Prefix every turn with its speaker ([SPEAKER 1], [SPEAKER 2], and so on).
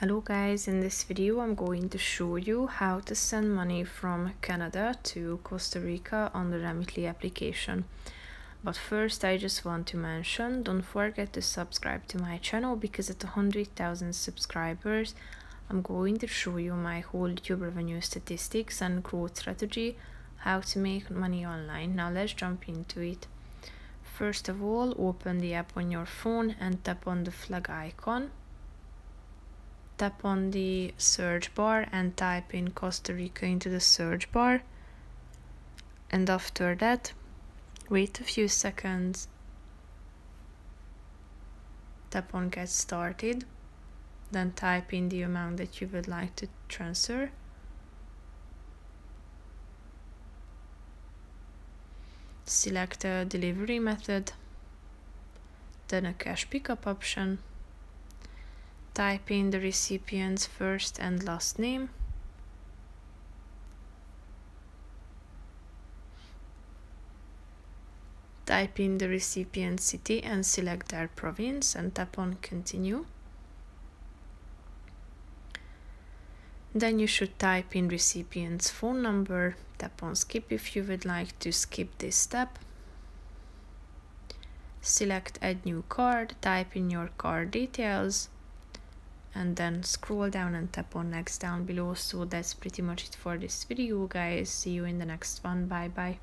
[SPEAKER 1] Hello guys, in this video I'm going to show you how to send money from Canada to Costa Rica on the Remitly application. But first I just want to mention, don't forget to subscribe to my channel because at 100,000 subscribers I'm going to show you my whole YouTube revenue statistics and growth strategy, how to make money online. Now let's jump into it. First of all, open the app on your phone and tap on the flag icon tap on the search bar and type in Costa Rica into the search bar. And after that wait a few seconds. Tap on get started. Then type in the amount that you would like to transfer. Select a delivery method. Then a cash pickup option type in the recipient's first and last name. Type in the recipient's city and select their province and tap on continue. Then you should type in recipient's phone number, tap on skip if you would like to skip this step. Select add new card, type in your card details, and then scroll down and tap on next down below. So that's pretty much it for this video guys. See you in the next one. Bye bye